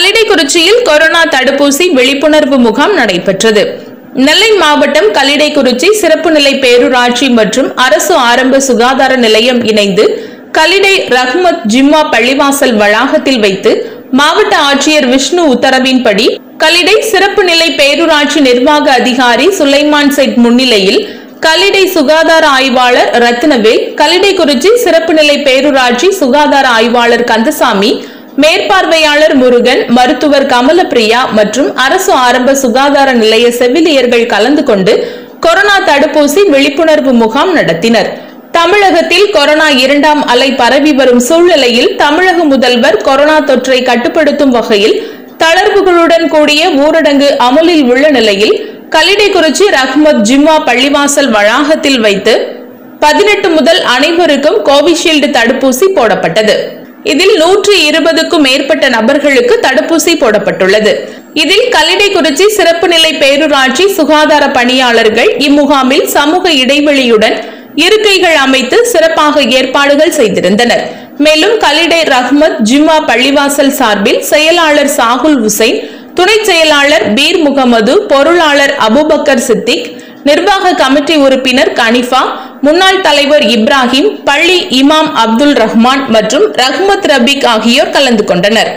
கல்லிடைக்குறிச்சியில் corona தடுப்பூசி விழிப்புணர்வு முகாம் நடைபெற்றது. நெல்லை மாவட்டம் கல்லிடைக்குறிச்சி சிறப்பு நிலை பேரூராட்சி மற்றும் அரசு ஆரம்ப சுகாதார நிலையம் இணைந்து கல்லிடை ரஹ்மத் ஜிம்மா பள்ளிவாசல் வளாகத்தில் வைத்து மாவட்ட ஆட்சியர் விஷ்ணு உத்தரவின்படி கல்லிடை சிறப்பு நிலை பேரூராட்சி நிர்வாக அதிகாரி சுலைமான் செட் முன்னிலையில் கல்லிடை சுகாதார ஆய்வாளர் ரத்னவேல் கல்லிடைக்குறிச்சி சிறப்பு நிலை பேரூராட்சி சுகாதார ஆய்வாளர் கந்தசாமி மேற்பார்வையாளர் முருகன் மருத்துவர் கமலப்பிரியா மற்றும் அரசு ஆரம்ப சுகாதார நிலைய செவிலியர்கள் கலந்து கொண்டு கொரோனா தடுப்பூசி விழிப்புணர்வு முகாம் நடத்தினர். தமிழகத்தில் கொரோனா இரண்டாம் அலை பரவி வரும் சூழ்நிலையில் தமிழக முதல்வர் கொரோனா தொற்றை கட்டுப்படுத்தும் வகையில் தளர்வுகளுடன் கூடிய ஊரடங்கு அமலில் உள்ள நிலையில் கல்லிடைக்குறிச்சி ரஹ்மத் ஜிம்மா பள்ளிவாசல் வளாகத்தில் வைத்து பதினெட்டு முதல் அனைவருக்கும் கோவிஷீல்டு தடுப்பூசி போடப்பட்டது. இதில் நூற்றி இருபதுக்கும் மேற்பட்ட நபர்களுக்கு தடுப்பூசி போடப்பட்டுள்ளது. இதில் கல்லிடைக்குறிச்சி சிறப்பு நிலை பேரூராட்சி சுகாதார பணியாளர்கள் இம்முகாமில் சமூக இடைவெளியுடன் இருக்கைகள் அமைத்து சிறப்பாக ஏற்பாடுகள் செய்திருந்தனர். மேலும் கலிடை ரஹ்மத் ஜிம்மா பள்ளிவாசல் சார்பில் செயலாளர் சாகுல் ஹுசைன் துணை செயலாளர் பீர் முகமது பொருளாளர் அபுபக்கர் சித்திக் நிர்வாக கமிட்டி உறுப்பினர் கனிஃபா முன்னாள் தலைவர் இப்ராஹிம் பள்ளி இமாம் அப்துல் ரஹ்மான் மற்றும் ரஹ்மத் ரபிக் ஆகியோர் கலந்து கொண்டனர்.